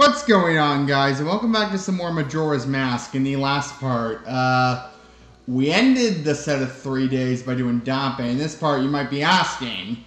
What's going on, guys? And welcome back to some more Majora's Mask. In the last part, uh, we ended the set of three days by doing Dampé. In this part, you might be asking,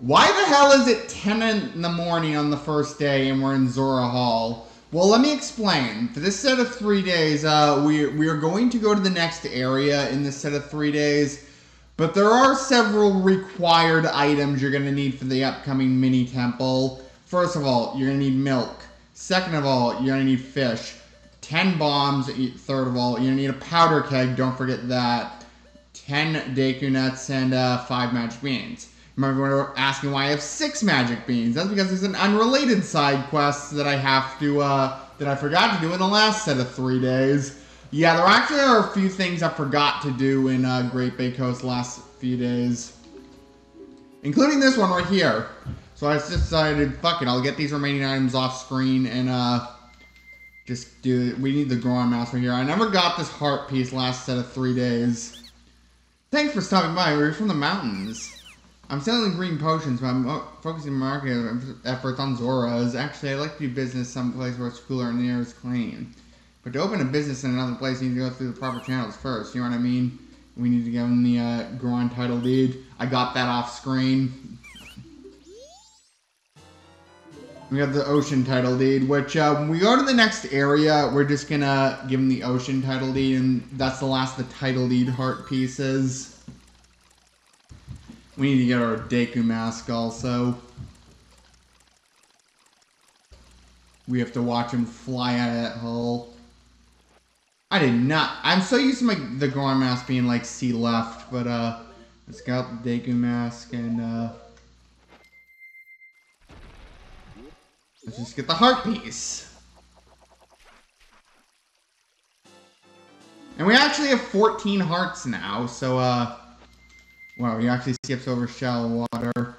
why the hell is it 10 in the morning on the first day and we're in Zora Hall? Well, let me explain. For this set of three days, uh, we, we are going to go to the next area in this set of three days. But there are several required items you're going to need for the upcoming mini temple. First of all, you're going to need milk. Second of all, you're going to need fish. 10 bombs. Third of all, you're going to need a powder keg. Don't forget that. 10 Deku nuts and uh, 5 magic beans. Remember might asking why I have 6 magic beans. That's because there's an unrelated side quest that I have to, uh, that I forgot to do in the last set of 3 days. Yeah, there actually are a few things I forgot to do in uh, Great Bay Coast last few days. Including this one right here. So I just decided, fuck it, I'll get these remaining items off screen and uh, just do it. We need the Goron Mask right here. I never got this heart piece last set of three days. Thanks for stopping by. We're from the mountains. I'm selling green potions, but I'm focusing my market efforts on Zoras. Actually, I'd like to do business someplace where it's cooler and the air is clean. But to open a business in another place, you need to go through the proper channels first. You know what I mean? We need to give him the uh, Goron title deed. I got that off screen. We have the ocean title deed, which uh, when we go to the next area, we're just gonna give him the ocean title deed, and that's the last of the title deed heart pieces. We need to get our Deku mask also. We have to watch him fly out of that hole. I did not. I'm so used to my the Goron mask being like C left, but uh, let's got the Deku mask and uh. Let's just get the heart piece. And we actually have 14 hearts now, so, uh... Wow, he actually skips over shallow water.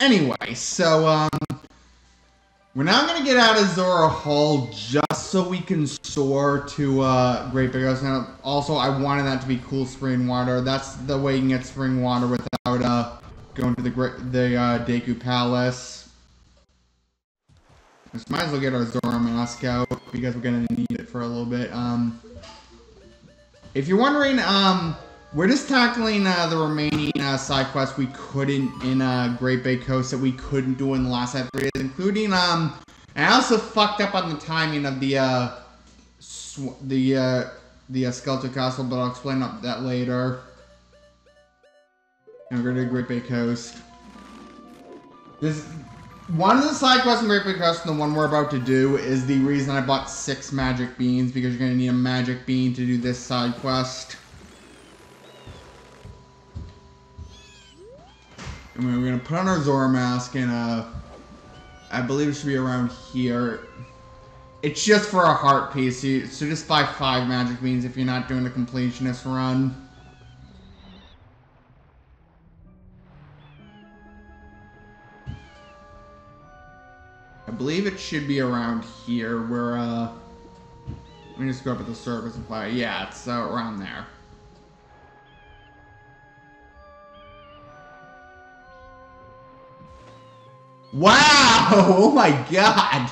Anyway, so, um... We're now gonna get out of Zora Hall just so we can soar to, uh, Great Big Ocean. Now, also, I wanted that to be cool spring water. That's the way you can get spring water without, uh going to the the uh, Deku Palace. Just might as well get our Zora mask out because we're gonna need it for a little bit. Um, if you're wondering, um, we're just tackling uh, the remaining uh, side quests we couldn't in uh, Great Bay Coast that we couldn't do in the last three days, including um, I also fucked up on the timing of the uh, the uh, the uh, Skulltula Castle, but I'll explain that later. And we're going to Great Bay Coast. This one of the side quests in Great Bay Coast, and the one we're about to do, is the reason I bought six magic beans, because you're to need a magic bean to do this side quest. And we're going to put on our Zora mask, and uh, I believe it should be around here. It's just for a heart piece, so just buy five magic beans if you're not doing a completionist run. Believe it should be around here where, uh... Let me just go up at the surface and fly. Yeah, it's uh, around there. Wow! Oh my god!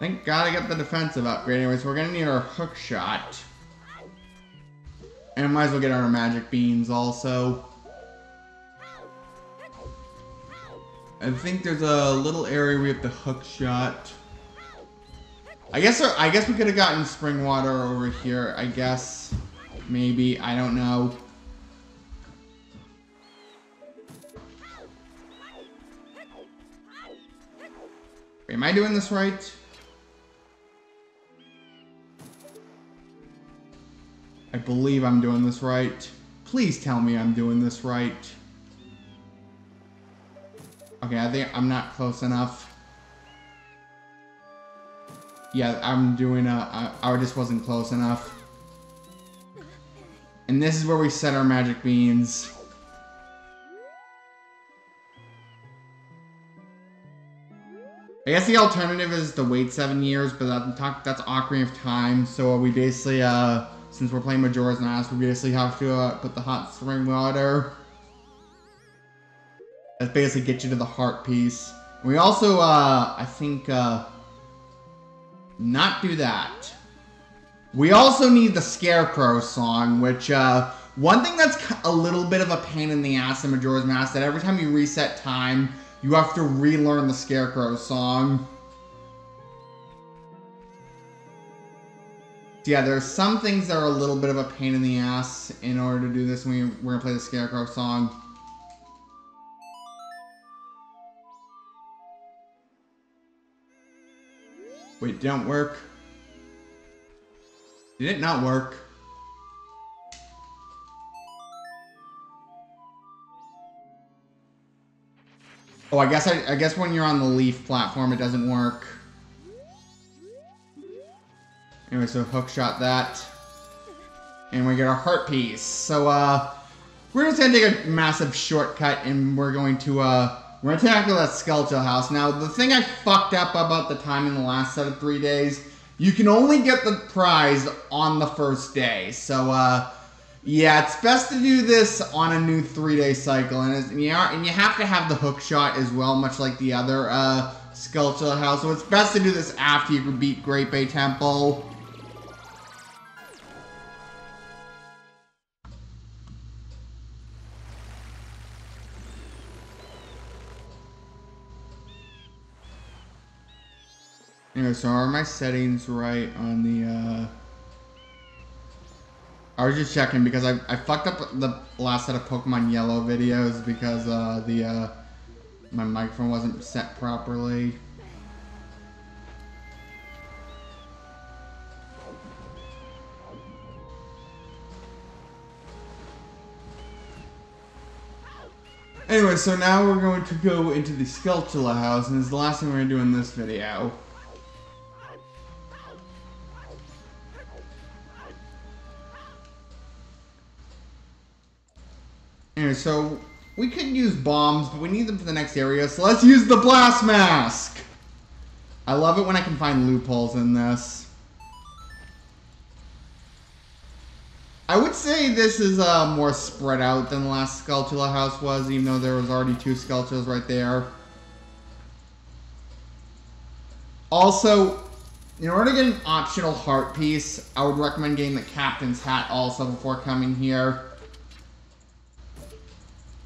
Thank god I got the defensive upgrade. Anyways, we're gonna need our hook shot. And might as well get our magic beans also. I think there's a little area we have to hook shot. I guess I guess we could have gotten spring water over here. I guess maybe I don't know. Am I doing this right? I believe I'm doing this right. Please tell me I'm doing this right. Okay, I think I'm not close enough. Yeah, I'm doing a... I, I just wasn't close enough. And this is where we set our magic beans. I guess the alternative is to wait seven years, but that, that's Ocarina of Time, so we basically, uh, since we're playing Majora's Mask, we basically have to uh, put the hot spring water That basically gets you to the heart piece. We also, uh, I think, uh, not do that. We also need the Scarecrow song, which, uh, one thing that's a little bit of a pain in the ass in Majora's Mask, that every time you reset time, you have to relearn the Scarecrow song. So yeah, there's some things that are a little bit of a pain in the ass in order to do this. We, we're gonna play the Scarecrow song. Wait, don't work. Did it not work? Oh, I guess I, I guess when you're on the Leaf platform, it doesn't work. Anyway, so hook shot that. And we get our heart piece. So, uh, we're just gonna take a massive shortcut and we're going to, uh, we're gonna tackle that Skulltula house. Now, the thing I fucked up about the time in the last set of three days, you can only get the prize on the first day. So, uh, yeah, it's best to do this on a new three-day cycle, and, and, you are, and you have to have the hook shot as well, much like the other uh, Skulltula House. So it's best to do this after you beat Great Bay Temple. Anyway, so are my settings right on the, uh... I was just checking because I, I fucked up the last set of Pokemon Yellow videos because, uh, the, uh... My microphone wasn't set properly. Anyway, so now we're going to go into the Skulltula house, and it's the last thing we're going to do in this video. So we couldn't use bombs, but we need them for the next area, so let's use the blast mask! I love it when I can find loopholes in this. I would say this is uh, more spread out than the last Skulltula house was, even though there was already two Skulltulas right there. Also, in order to get an optional heart piece, I would recommend getting the captain's hat also before coming here.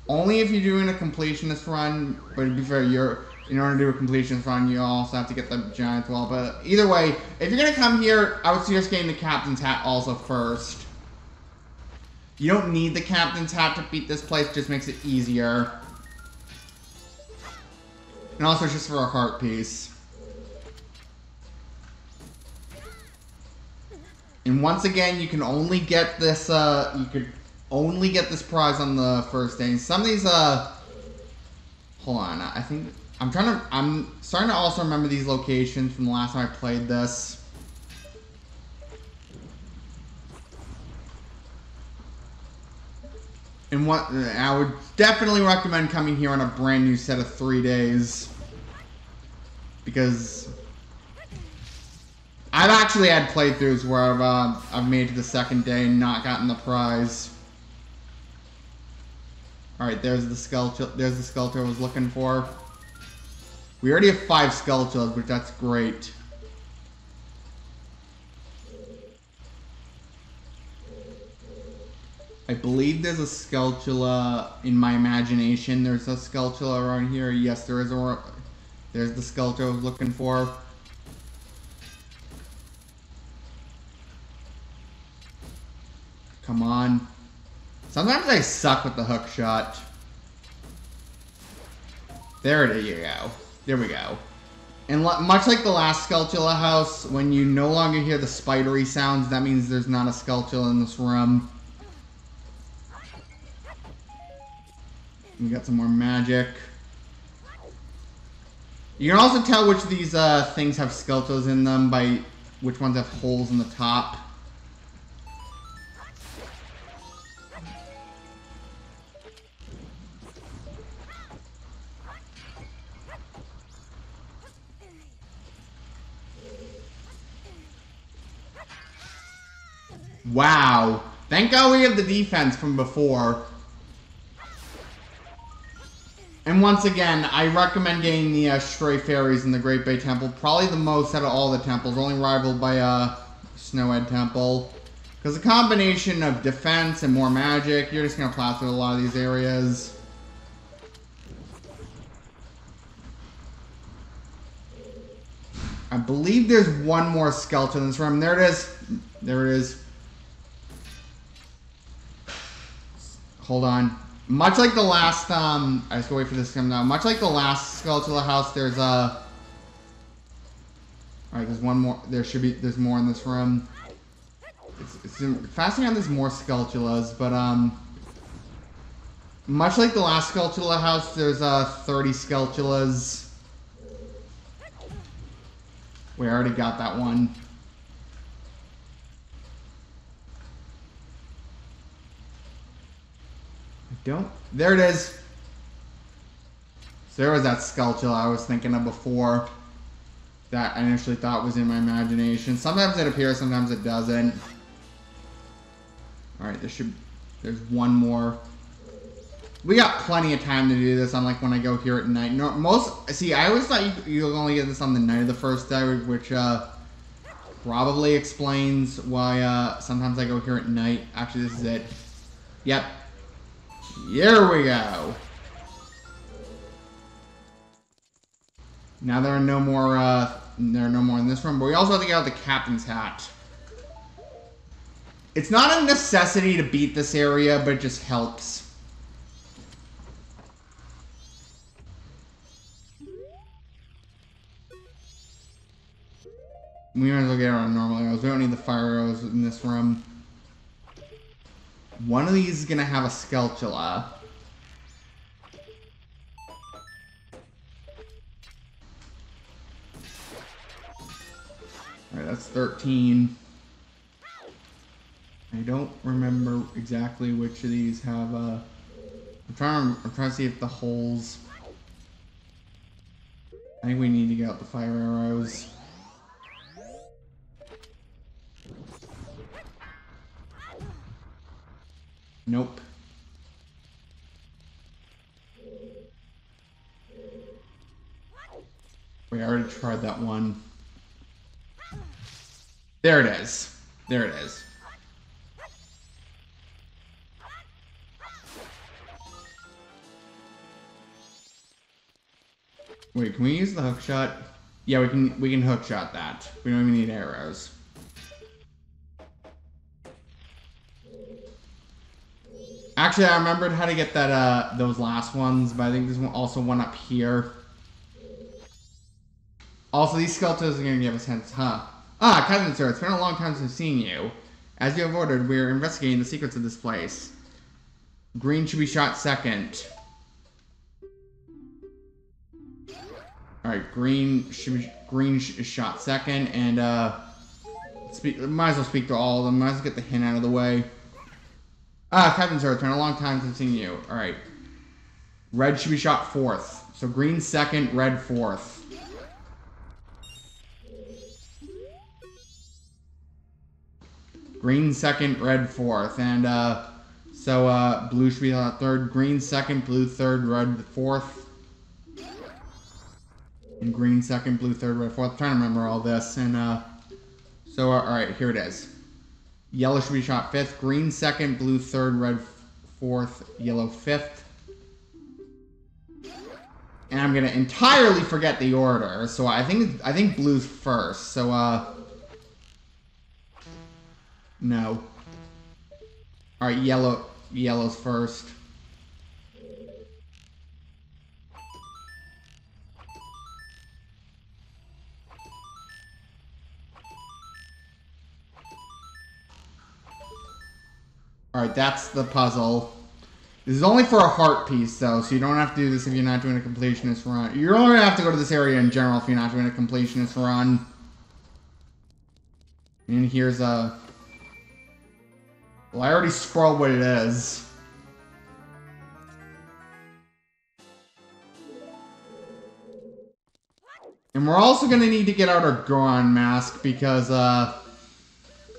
Only if you're doing a completionist run, but to be fair, you're in order to do a completionist run, you also have to get the giant wall. But either way, if you're gonna come here, I would suggest getting the captain's hat also first. You don't need the captain's hat to beat this place, just makes it easier. And also just for a heart piece. And once again, you can only get this, uh, you could only get this prize on the first day. Some of these, uh, hold on, I think, I'm trying to, I'm starting to also remember these locations from the last time I played this. And what, I would definitely recommend coming here on a brand new set of three days. Because I've actually had playthroughs where I've, uh, I've made it to the second day and not gotten the prize. Alright, there's the Skulltula. There's the Skulltula I was looking for. We already have five Skulltulas, but that's great. I believe there's a Skulltula uh, in my imagination. There's a Skulltula around here. Yes, there is a... There's the Skulltula I was looking for. Suck with the hook shot. There you go. There we go. And much like the last Skulltula house, when you no longer hear the spidery sounds, that means there's not a Skulltula in this room. We got some more magic. You can also tell which of these uh, things have Skulltulas in them by which ones have holes in the top. Wow. Thank God we have the defense from before. And once again, I recommend getting the uh, Stray Fairies in the Great Bay Temple. Probably the most out of all the temples, only rivaled by uh, Snowhead Temple. Because a combination of defense and more magic, you're just going to plow through a lot of these areas. I believe there's one more skeleton in this room. There it is. There it is. Hold on. Much like the last, um, I just gotta wait for this to come down. Much like the last Skulltula house, there's a. Alright, there's one more. There should be, there's more in this room. It's, it's fascinating there's more Skulltulas, but, um. Much like the last Skulltula house, there's, uh, 30 Skulltulas. We already got that one. Don't... There it is! So there was that Skulltula I was thinking of before. That I initially thought was in my imagination. Sometimes it appears, sometimes it doesn't. Alright, there should... There's one more. We got plenty of time to do this, unlike when I go here at night. No, most see, I always thought you you'll only get this on the night of the first day, which uh, probably explains why uh, sometimes I go here at night. Actually, this is it. Yep. Here we go. Now there are no more. Uh, there are no more in this room, but we also have to get out the captain's hat. It's not a necessity to beat this area, but it just helps. We might as well get our normal arrows. We don't need the fire arrows in this room. One of these is going to have a Skulltula. Alright, that's 13. I don't remember exactly which of these have, uh... I'm trying, I'm trying to see if the holes... I think we need to get out the fire arrows. Nope. We already tried that one. There it is. There it is. Wait, can we use the hook shot? Yeah, we can we can hook shot that. We don't even need arrows. Actually, I remembered how to get that uh those last ones, but I think there's also one up here. Also, these skeletons are gonna give us hints, huh? Ah, Cousin Sir, it's been a long time since seeing you. As you have ordered, we are investigating the secrets of this place. Green should be shot second. Alright, green should be green is shot second, and uh speak might as well speak to all of them, might as well get the hint out of the way. Ah, Captain Sir, it's been a long time since you. Alright. Red should be shot fourth. So green second, red fourth. Green second, red fourth. And uh, so uh, blue should be on third. Green second, blue third, red fourth. And green second, blue third, red fourth. I'm trying to remember all this. And uh, so, uh, alright, here it is. Yellow should be shot fifth. Green second, blue third, red fourth, yellow fifth. And I'm gonna entirely forget the order. So I think I think blue's first. So uh No. Alright, yellow yellow's first. Alright, that's the puzzle. This is only for a heart piece, though, so you don't have to do this if you're not doing a completionist run. You're only gonna have to go to this area in general if you're not doing a completionist run. And here's a... Well, I already scrolled what it is. And we're also gonna need to get out our Goron mask because, uh...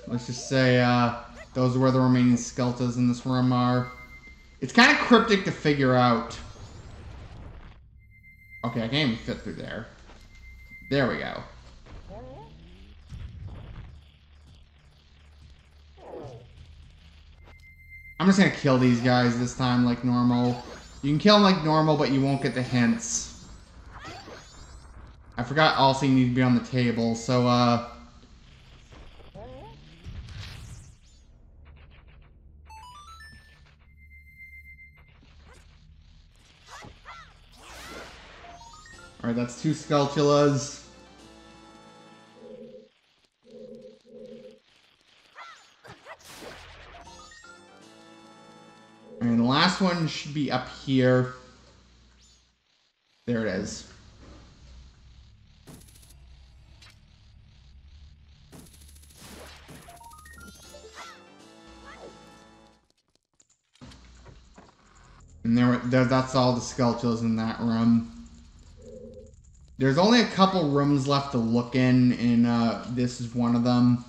Let's just say, uh... Those are where the remaining Skulltulas in this room are. It's kind of cryptic to figure out. Okay, I can't even fit through there. There we go. I'm just gonna kill these guys this time like normal. You can kill them like normal, but you won't get the hints. I forgot also you need to be on the table, so uh... that's two Skulltulas. And the last one should be up here. There it is. And there, there that's all the Skulltulas in that room. There's only a couple rooms left to look in, and uh, this is one of them.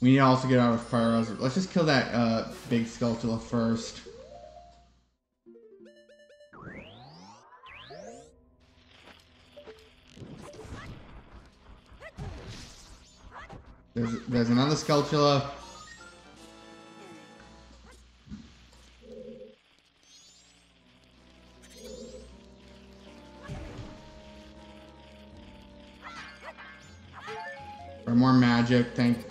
We need to also get out of fire. Let's just kill that uh, big Skulltula first. There's, there's another Skulltula. For more magic, thank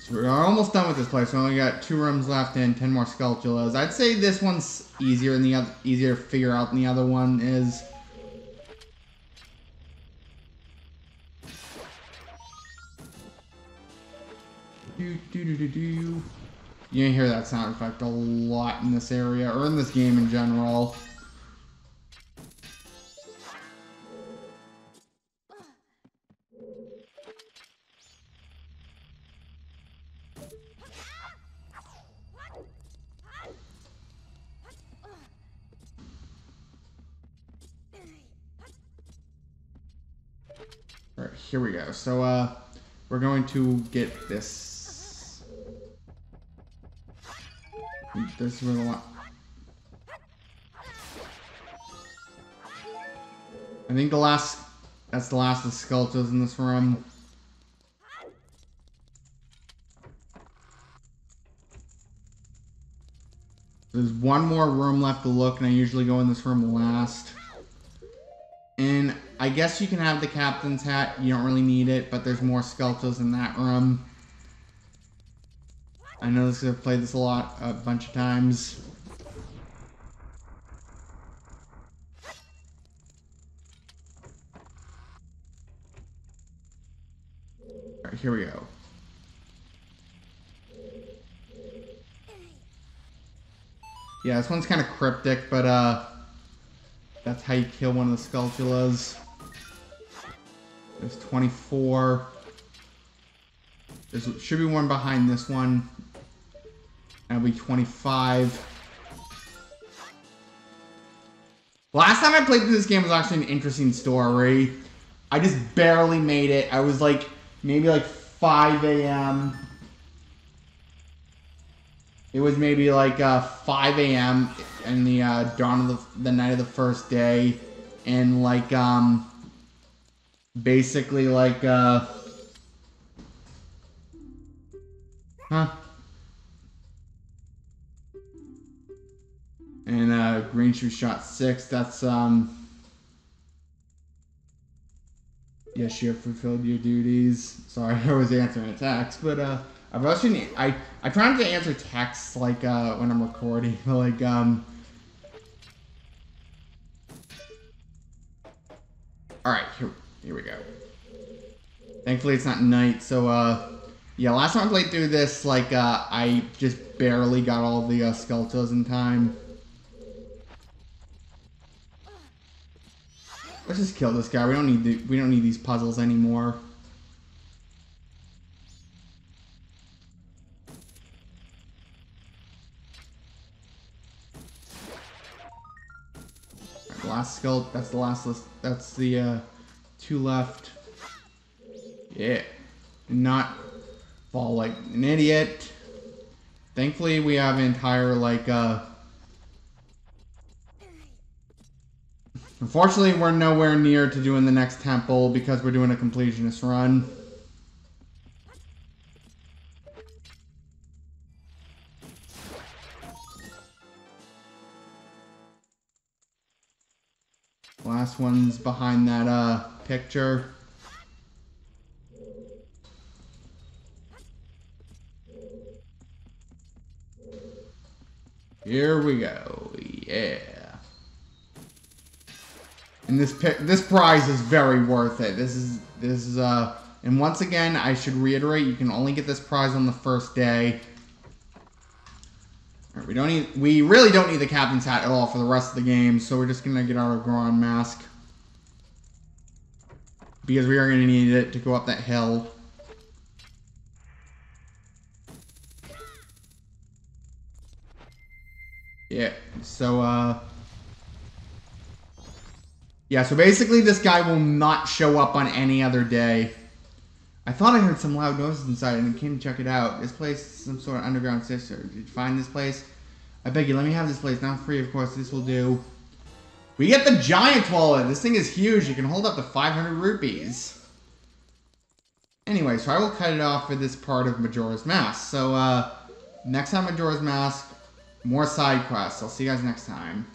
So we're almost done with this place. We only got two rooms left and ten more Skulltulas. I'd say this one's easier and the other easier to figure out than the other one is. Do, do, do, do, do. You hear that sound effect a lot in this area, or in this game in general. Alright, here we go. So, uh, we're going to get this. This lot. I think the last, that's the last of the Skulltulas in this room. There's one more room left to look, and I usually go in this room last. And I guess you can have the captain's hat. You don't really need it, but there's more Skulltulas in that room. I know this I've played this a lot, a bunch of times. Alright, here we go. Yeah, this one's kind of cryptic, but uh, that's how you kill one of the Skulltulas. There's 24. There should be one behind this one. That'll be 25. Last time I played through this game was actually an interesting story. I just barely made it. I was like, maybe like 5 a.m. It was maybe like uh, 5 a.m. in the uh, dawn of the, the night of the first day. And like, um, basically like, uh, huh? And uh, Green Shoe shot six. That's, um, yes, you have fulfilled your duties. Sorry, I was answering a text, but, uh, I've also I I try not to answer texts like uh, when I'm recording, like um. All right, here here we go. Thankfully, it's not night, so uh, yeah. Last time I played through this, like uh, I just barely got all the uh, Skulltulas in time. Let's just kill this guy. We don't need the, we don't need these puzzles anymore. Last skull. That's the last list. That's the uh, two left. Yeah. Not fall like an idiot. Thankfully, we have an entire, like, uh... Unfortunately, we're nowhere near to doing the next temple because we're doing a completionist run. Last one's behind that, uh, picture. Here we go. Yeah. And this this prize is very worth it. This is this is uh and once again, I should reiterate, you can only get this prize on the first day. Right, we don't need we really don't need the captain's hat at all for the rest of the game, so we're just gonna get our Goron mask. Because we are gonna need it to go up that hill. Yeah, so, uh... Yeah, so basically this guy will not show up on any other day. I thought I heard some loud noises inside and came to check it out. This place is some sort of underground sister. Did you find this place? I beg you, let me have this place. Not free, of course. This will do. We get the giant wallet. This thing is huge. You can hold up to 500 rupees. Anyway, so I will cut it off for this part of Majora's Mask. So, uh, next time Majora's Mask, more side quests. I'll see you guys next time.